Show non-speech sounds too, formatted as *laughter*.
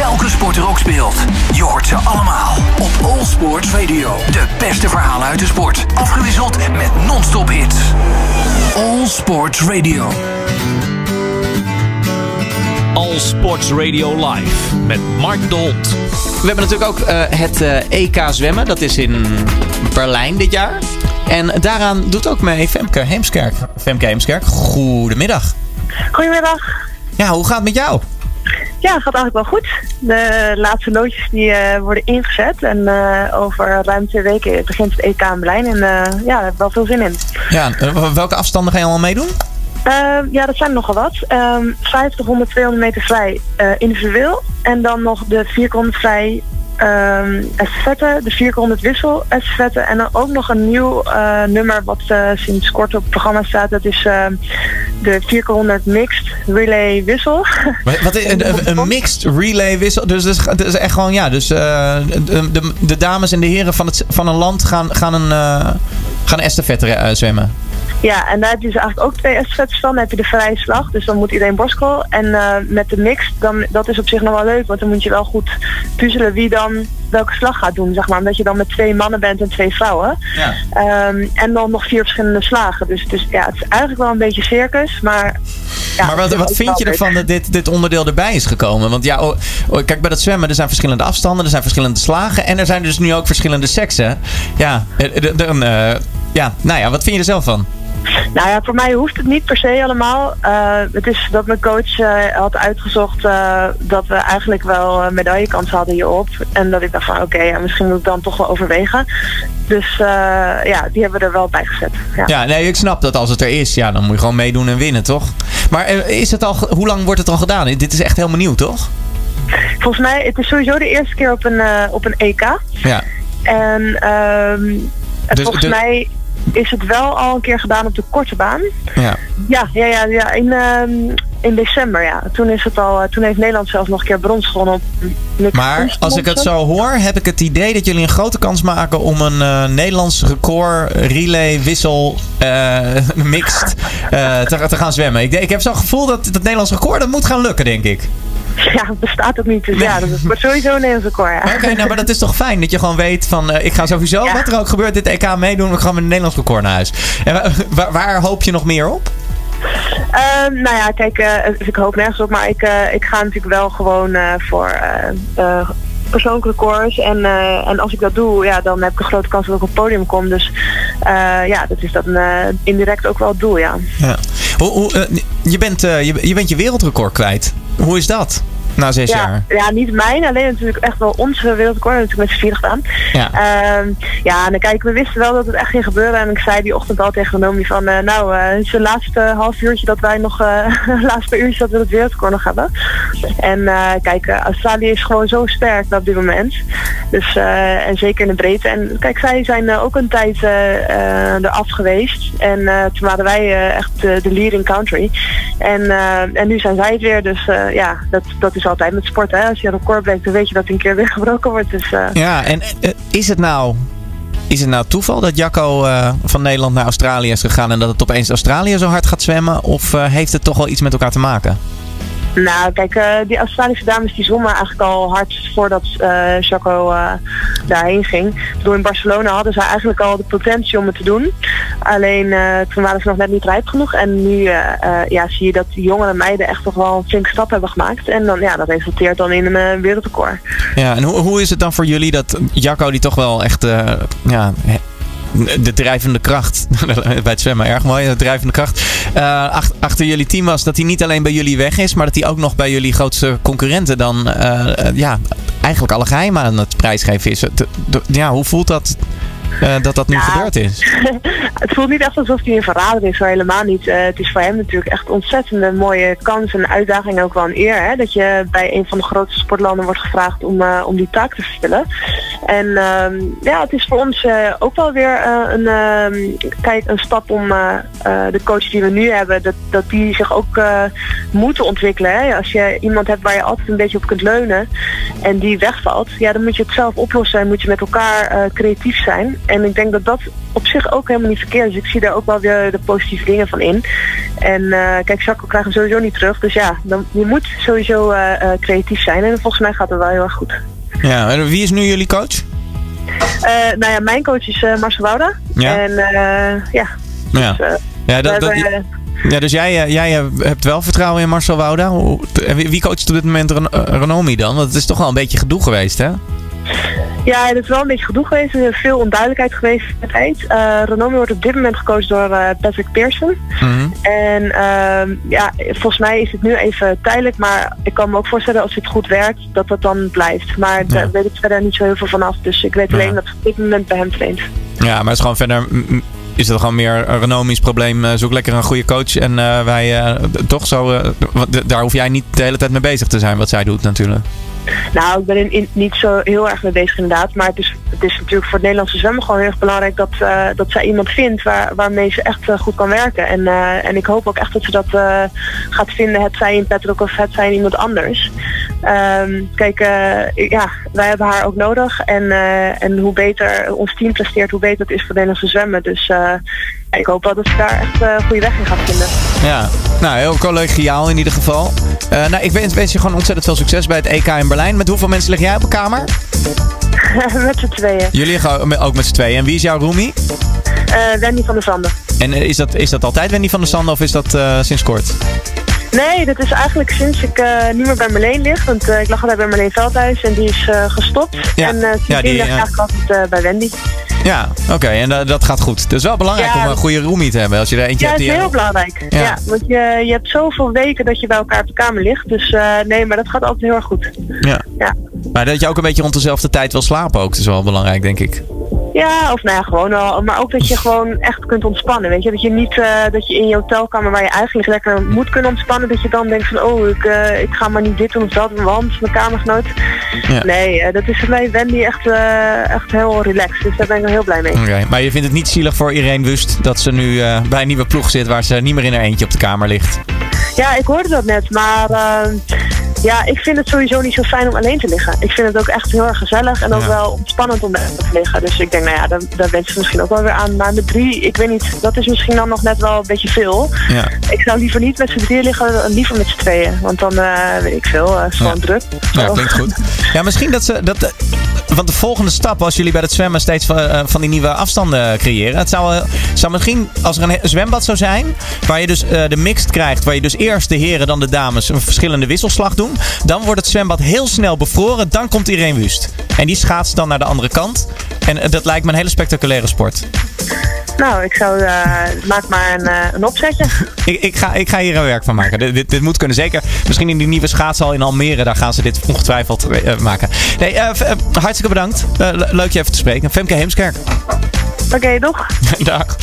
Welke sport er ook speelt. Je hoort ze allemaal op All Sports Radio. De beste verhalen uit de sport. Afgewisseld met non-stop hits. All Sports Radio. All Sports Radio Live met Mark Dolt. We hebben natuurlijk ook uh, het uh, EK zwemmen. Dat is in Berlijn dit jaar. En daaraan doet ook mee Femke Heemskerk. Femke Heemskerk, goedemiddag. Goedemiddag. Ja, hoe gaat het met jou? Ja, het gaat eigenlijk wel goed. De laatste loodjes die uh, worden ingezet. En uh, over ruim twee weken begint het EK in Berlijn. En uh, ja, daar heb ik wel veel zin in. Ja, welke afstanden ga je allemaal meedoen? Ehm, ja, dat zijn nogal wat. Um, 50, 100, 200 meter vrij individueel. En dan nog de 400 vrij um, estafette, de 400 wissel estafette en dan ook nog een nieuw nummer wat sinds kort op het programma staat. Dat is uh, de 400 mixed relay wissel. *laughs* Wat is een, een, mixed relay wissel? Dus dat is, echt gewoon ja, dus de, de, de, dames en de heren van, het, van een land gaan, gaan een gaan een estafette zwemmen. Ja, en daar heb je dus eigenlijk ook twee estafettes van. Dan heb je de vrije slag, dus dan moet iedereen borstcrawl. En uh, met de mix, dan, dat is op zich nog wel leuk, want dan moet je wel goed puzzelen wie dan welke slag gaat doen, zeg maar. Omdat je dan met twee mannen bent en twee vrouwen. Ja. Um, en dan nog vier verschillende slagen. Dus, dus ja, het is eigenlijk wel een beetje circus, maar... Ja, maar wat, wat vind je ervan dat dit, dit onderdeel erbij is gekomen? Want ja, oh, oh, kijk, bij dat zwemmen, er zijn verschillende afstanden, er zijn verschillende slagen en er zijn dus nu ook verschillende seksen. Ja, uh, ja nou ja, wat vind je er zelf van? Nou ja, voor mij hoeft het niet per se allemaal. Uh, het is dat mijn coach uh, had uitgezocht uh, dat we eigenlijk wel medaillekans hadden hierop. En dat ik dacht van oké, okay, ja, misschien moet ik dan toch wel overwegen. Dus ja, die hebben we er wel bij gezet. Ja. ja, nee, ik snap dat als het er is, ja, dan moet je gewoon meedoen en winnen, toch? Maar is het al, hoe lang wordt het al gedaan? Dit is echt helemaal nieuw, toch? Volgens mij, het is sowieso de eerste keer op een, op een EK. Ja. En um, dus, volgens mij is het wel al een keer gedaan op de korte baan. Ja, ja, ja, ja, ja in, uh, in december, ja. Toen, is het al, uh, toen heeft Nederland zelfs nog een keer brons gewonnen op Maar als ik het zo hoor, heb ik het idee dat jullie een grote kans maken om een uh, Nederlands record relay wissel *laughs* mixed te, te, gaan zwemmen. Ik, ik heb zo'n gevoel dat dat Nederlands record dat moet gaan lukken, denk ik. *laughs* Ja, het bestaat ook niet. Dus nee. ja, dat is *laughs* maar sowieso een Nederlands record. Ja. Oké, nou, maar dat is toch fijn dat je gewoon weet van... Uh, ik ga sowieso, ja. wat er ook gebeurt, dit EK meedoen. Ik ga met een Nederlands record naar huis. En waar, *laughs* waar hoop je nog meer op? Uh, nou ja, kijk, uh, ik hoop nergens op, maar ik, uh, ik ga natuurlijk wel gewoon voor persoonlijke records. En, uh, en als ik dat doe, ja, dan heb ik een grote kans dat ik op het podium kom. Dus uh, ja, dat is dan uh, indirect ook wel het doel, ja. ja. Hoe, je, bent, je, je bent je wereldrecord kwijt. Hoe is dat? Na zes ja, jaar. Ja, niet mijn. Alleen natuurlijk echt wel onze wereldrecord. natuurlijk met z'n vier gedaan. Ja. Uh, ja, en dan kijk, we wisten wel dat het echt ging gebeuren. En ik zei die ochtend al tegen Nomi van... Uh, nou, uh, het is het laatste half uurtje dat wij nog... *laughs* Uh, laatste uurtje dat we het wereldrecord nog hebben. En kijk, Australië is gewoon zo sterk op dit moment. Dus, en zeker in de breedte. En kijk, zij zijn ook een tijd eraf geweest. En toen waren wij echt de leading country. En, en nu zijn zij het weer. Dus ja, dat, dat is altijd met sport. Hè? Als je een record breekt, dan weet je dat een keer weer *laughs* gebroken wordt. Dus, uh... Ja, en uh, is het nou... Is het nou toeval dat Jacco uh, van Nederland naar Australië is gegaan en dat het opeens Australië zo hard gaat zwemmen? Of heeft het toch wel iets met elkaar te maken? Nou, kijk, uh, die Australische dames die zwommen eigenlijk al hard voordat uh, daarheen ging. Door in Barcelona hadden ze eigenlijk al de potentie om het te doen. Alleen toen waren ze nog net niet rijp genoeg. En nu ja, zie je dat die jongere meiden echt toch wel een flinke stap hebben gemaakt. En dan, ja, dat resulteert dan in een wereldrecord. Ja, en hoe, hoe is het dan voor jullie dat Jacco die toch wel echt ja, de drijvende kracht. *laughs* bij het zwemmen erg mooi. De drijvende kracht. Uh, achter jullie team was dat hij niet alleen bij jullie weg is. Maar dat hij ook nog bij jullie grootste concurrenten dan. Uh, ja, eigenlijk alle geheimen aan het prijsgeven is. ja, hoe voelt dat? Uh, dat dat nu ja, gebeurd is. *laughs* het voelt niet echt alsof hij een verrader is, helemaal niet. Uh, het is voor hem natuurlijk echt ontzettende mooie kans en uitdaging ook wel een eer. Hè? Dat je bij een van de grootste sportlanden wordt gevraagd om, uh, om die taak te vervullen. En ehm, ja, het is voor ons eh, ook wel weer eh, een, ehm, kijk, een stap om eh, de coach die we nu hebben, dat, dat die zich ook moeten ontwikkelen. Hè? Als je iemand hebt waar je altijd een beetje op kunt leunen en die wegvalt, ja, dan moet je het zelf oplossen en moet je met elkaar creatief zijn. En ik denk dat dat op zich ook helemaal niet verkeerd is. Ik zie daar ook wel weer de positieve dingen van in. En kijk, Jacco krijgen we sowieso niet terug. Dus ja, dan, je moet sowieso creatief zijn. En volgens mij gaat het wel heel erg goed. Ja, en wie is nu jullie coach? Eh, nou ja, mijn coach is eh, Marcel Wouda. Ja. En eh, ja, Ja, dus, eh, ja, dat, dat, hebben, ja dus jij, jij hebt wel vertrouwen in Marcel Wouda. Wie coacht op dit moment Ren- Renomi dan? Want het is toch wel een beetje gedoe geweest, hè? Ja, het is wel een beetje gedoe geweest. Er is veel onduidelijkheid geweest de tijd. Uh, Renomi wordt op dit moment gecoacht door eh, Patrick Pearson. Mhm. En ehm, ja, volgens mij is het nu even tijdelijk. Maar ik kan me ook voorstellen als het goed werkt, dat dat dan blijft. Maar daar Ja. weet ik verder niet zo heel veel vanaf. Dus ik weet alleen Ja. dat het op dit moment bij hem traint. Ja, maar het is gewoon verder... Is het gewoon meer Renomi's probleem? eh, zoek lekker een goede coach. En eh, wij eh, toch zo... eh, daar hoef jij niet de hele tijd mee bezig te zijn, wat zij doet natuurlijk. Nou, ik ben in, niet zo heel erg mee bezig inderdaad. Maar het is, het is natuurlijk voor het Nederlandse zwemmen gewoon heel erg belangrijk dat, eh, dat zij iemand vindt waar, waarmee ze echt eh, goed kan werken. En, eh, en ik hoop ook echt dat ze dat gaat vinden, het zij in Patrick of het zij in iemand anders. Ehm, kijk, ja, wij hebben haar ook nodig. En, en hoe beter ons team presteert, hoe beter het is voor het Nederlandse zwemmen. Dus ik hoop wel dat ze daar echt eh, een goede weg in gaat vinden. Ja, nou heel collegiaal in ieder geval. Eh, nou, ik wens, wens je gewoon ontzettend veel succes bij het EK in Berlijn. Met hoeveel mensen lig jij op een kamer? *laughs* Met z'n tweeën. Jullie liggen ook met z'n tweeën. En wie is jouw roomie? Eh Wendy van der Zanden. En eh, is dat, is dat altijd Wendy van der Sande of is dat eh, sinds kort? Nee, dat is eigenlijk sinds ik eh, niet meer bij Marleen lig. Want eh, ik lag altijd bij Marleen Veldhuis en die is eh, gestopt. Ja. En uh, Ja, sindsdien die, lig ik eigenlijk altijd bij Wendy. Ja, oké. En dat gaat goed. Het is wel belangrijk Ja. om een goede roomie te hebben. Als je er eentje Ja, hebt dat is heel belangrijk. Ja. Ja. want je, je hebt zoveel weken dat je bij elkaar op de kamer ligt. Dus nee, maar dat gaat altijd heel erg goed. Ja. Ja. Maar dat je ook een beetje rond dezelfde tijd wil slapen ook. Dat is wel belangrijk, denk ik. Ja, of nou ja, gewoon al. Maar ook dat je gewoon echt kunt ontspannen. Weet je, dat je niet eh, dat je in je hotelkamer waar je eigenlijk lekker moet kunnen ontspannen, dat je dan denkt van oh, ik, eh, ik ga maar niet dit doen of dat want mijn kamergenoot. Ja. Nee, eh, dat is bij Wendy echt, eh, echt heel relaxed. Dus daar ben ik wel heel blij mee. Oké. Maar je vindt het niet zielig voor Irene Wust dat ze nu bij een nieuwe ploeg zit waar ze niet meer in haar eentje op de kamer ligt? Ja, ik hoorde dat net, maar ja, ik vind het sowieso niet zo fijn om alleen te liggen. Ik vind het ook echt heel erg gezellig en ook Ja. wel ontspannend om daar te liggen. Dus ik denk, nou ja, daar, daar wens ik misschien ook wel weer aan. Maar met drie, ik weet niet, dat is misschien dan nog net wel een beetje veel. Ja. Ik zou liever niet met z'n drieën liggen, liever met z'n tweeën. Want dan, eh, weet ik veel, eh, is gewoon Ja. druk. Ja, klinkt goed. Ja, misschien dat ze. Dat, eh, want de volgende stap, als jullie bij het zwemmen steeds van, eh, van die nieuwe afstanden creëren. Het zou, eh, zou misschien, als er een zwembad zou zijn. waar je dus eh, de mixed krijgt. waar je dus eerst de heren, dan de dames. een verschillende wisselslag doen. dan wordt het zwembad heel snel bevroren. Dan komt Irene Wust. En die schaatst dan naar de andere kant. En eh, dat lijkt me een hele spectaculaire sport. Nou, ik zou, eh, maak maar een, eh, een opzetje. Ik, ik, ga, ik ga hier een werk van maken. Dit, dit, dit moet kunnen. Zeker misschien in die nieuwe schaatshal in Almere. Daar gaan ze dit ongetwijfeld eh, maken. Nee, hartstikke bedankt. Le- leuk je even te spreken. Femke Heemskerk. Oké, toch? *laughs* Dag.